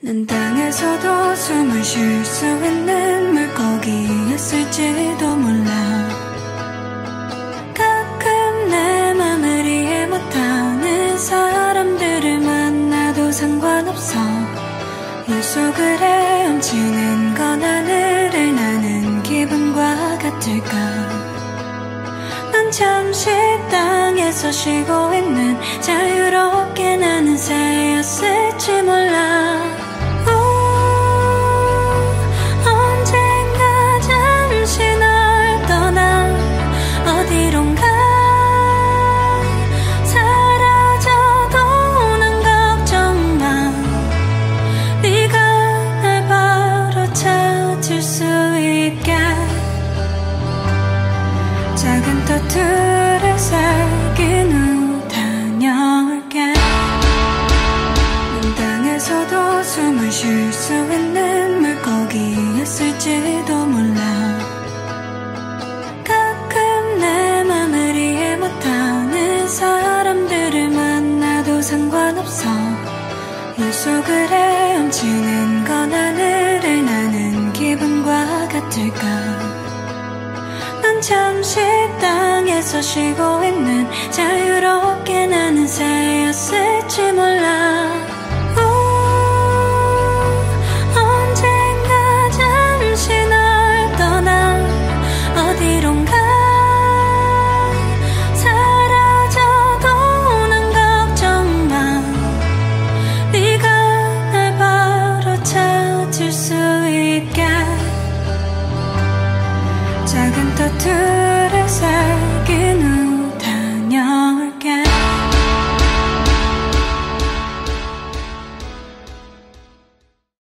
난 땅에서도 숨을 쉴 수 있는 물고기였을지도 몰라. 가끔 내 맘을 이해 못하는 사람들을 만나도 상관없어. 물 속을 헤엄치는 건 하늘을 나는 기분과 같을까? 난 잠시 땅에서 쉬고 있는 자유롭게 쉴수 있는 물고기였을지도 몰라. 가끔 내 맘을 이해 못하는 사람들을 만나도 상관없어. 물 속을 헤엄치는 건 하늘을 나는 기분과 같을까? 잠시 땅에서 쉬고 있는 자유롭게 나는 새였을지 몰라 작은 타투.